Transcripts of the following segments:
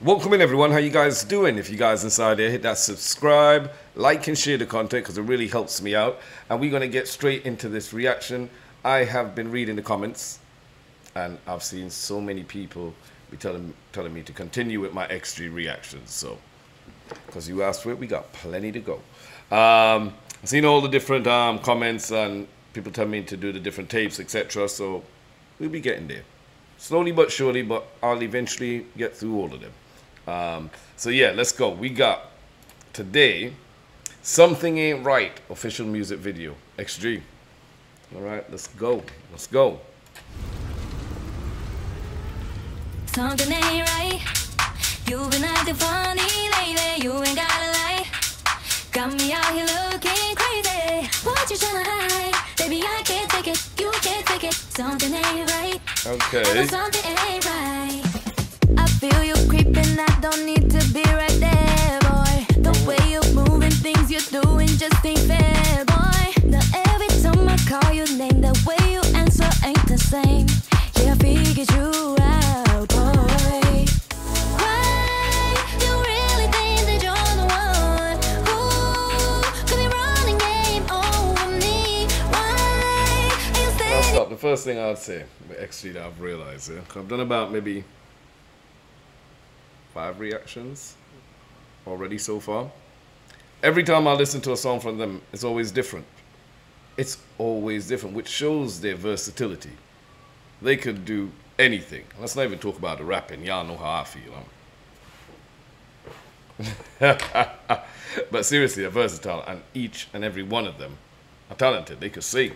Welcome in everyone. How you guys doing? If you guys inside there, hit that subscribe, like and share the content because it really helps me out. And we're gonna get straight into this reaction. I have been reading the comments, and I've seen so many people be telling telling me to continue with my XG reactions. So, because you asked for it, we got plenty to go. Um, I've seen all the different um, comments and people tell me to do the different tapes, etc. So we'll be getting there slowly but surely, but I'll eventually get through all of them. Um, so yeah, let's go. We got today Something Ain't Right official music video. XG. All right, let's go. Let's go. Something ain't right. You've been acting funny lately. You ain't got a lie. Got me out here looking crazy. What you tryna hide? Baby, I can't take it. You can't take it. Something ain't right. Okay. Something ain't right. Same. Yeah, I you out, boy. Why you really think that you're the one who could be running game over me? Why are you I'll stop. The first thing I'd say XG that I've realized, yeah, I've done about maybe five reactions already so far. Every time I listen to a song from them, it's always different. It's always different, which shows their versatility. They could do anything. Let's not even talk about the rapping. Y'all know how I feel. but seriously, they're versatile, and each and every one of them are talented. They could sing.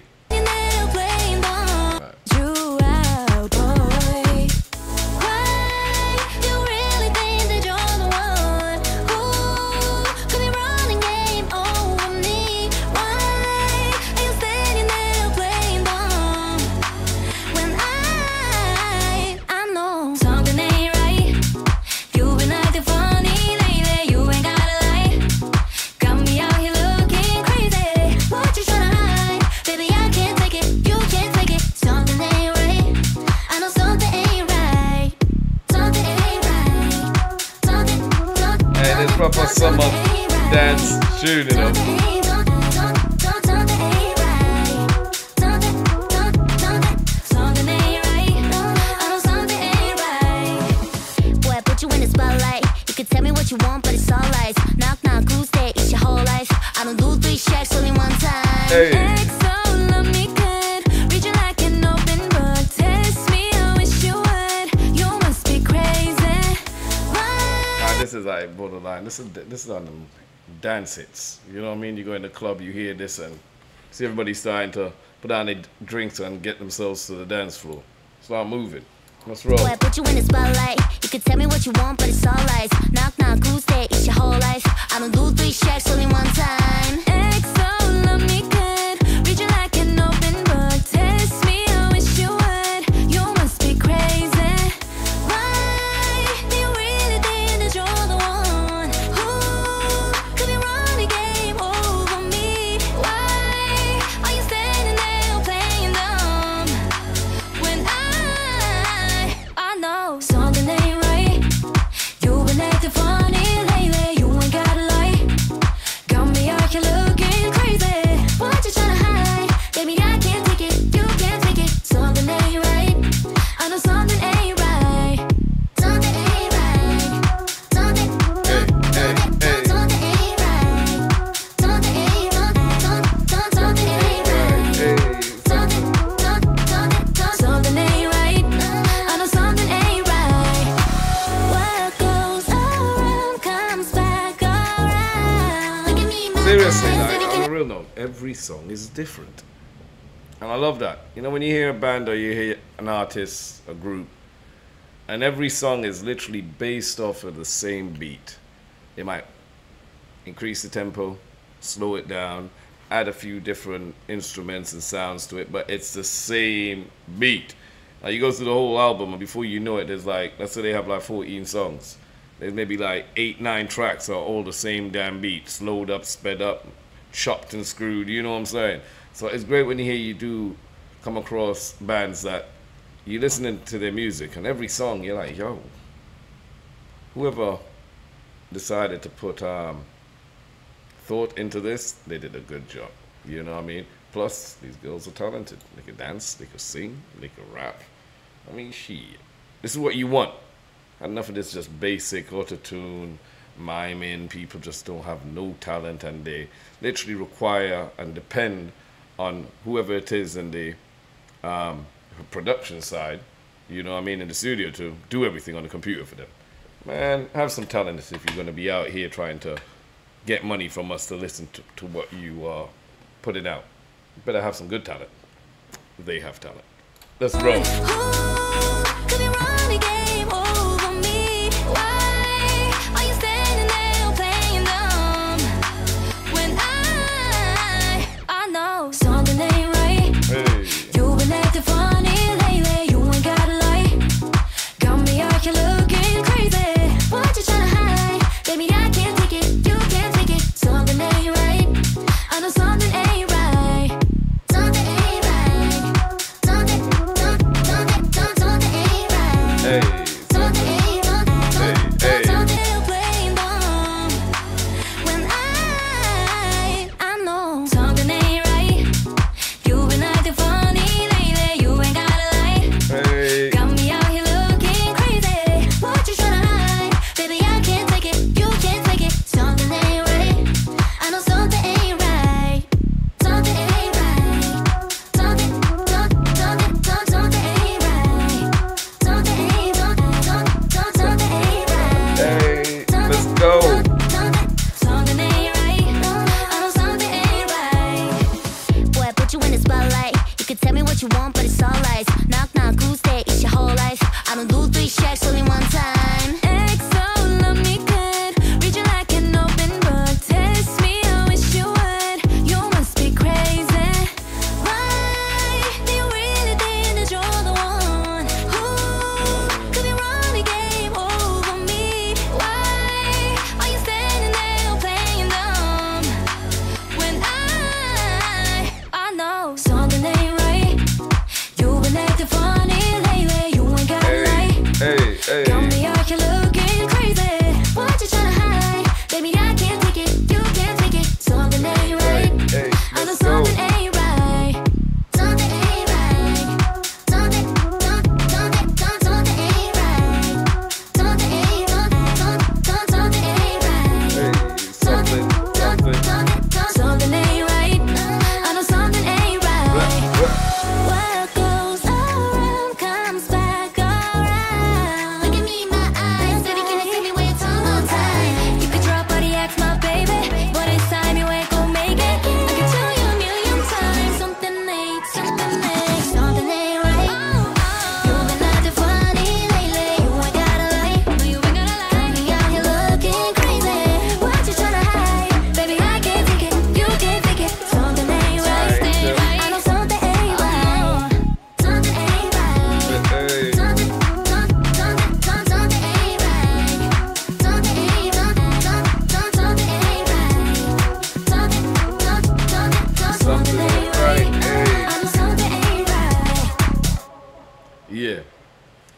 Tell me what you want, but it's all lies. Knock, knock, who's there? It's your whole life. I don't do three checks only one time. Love me good. Read you like an open book. Test me, I wish you would. You must be crazy. This is like borderline. This is this is on them dance hits. You know what I mean? You go in the club, you hear this, and see everybody starting to put down their drinks and get themselves to the dance floor. Start moving. Let's roll. Boy, I put you in the spotlight. You can tell me what you want, but it's all lies. Knock, knock, who's there? It's your whole life. I don't do three checks only one time. XO, love me every song is different. And I love that. You know, when you hear a band or you hear an artist, a group, and every song is literally based off of the same beat. They might increase the tempo, slow it down, add a few different instruments and sounds to it, but it's the same beat. Now you go through the whole album, and before you know it, there's like, let's say they have like 14 songs. There's maybe like eight, nine tracks are all the same damn beat, slowed up, sped up, chopped and screwed. You know what I'm saying? So it's great when you hear you do come across bands that you're listening to their music and every song you're like, yo, whoever decided to put um, thought into this, they did a good job. You know what I mean? Plus, these girls are talented. They can dance, they can sing, they can rap. I mean, she. This is what you want. Enough of this just basic auto-tune, miming. People just don't have no talent and they literally require and depend on whoever it is in the um, production side, you know what I mean, in the studio to do everything on the computer for them. Man, have some talent if you're going to be out here trying to get money from us to listen to, to what you are putting out. You better have some good talent. They have talent. Let's roll.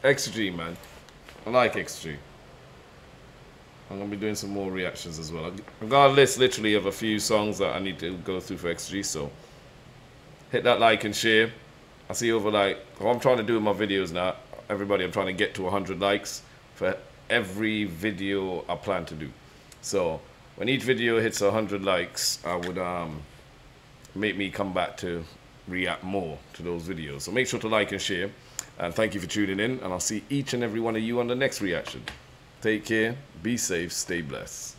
XG, man. I like XG. I'm gonna be doing some more reactions as well. I've got a list literally of a few songs that I need to go through for XG, so hit that like and share. I see over like what I'm trying to do in my videos now. Everybody, I'm trying to get to 100 likes for every video I plan to do. So when each video hits 100 likes, I would um make me come back to react more to those videos. So make sure to like and share. And thank you for tuning in. And I'll see each and every one of you on the next reaction. Take care, be safe, stay blessed.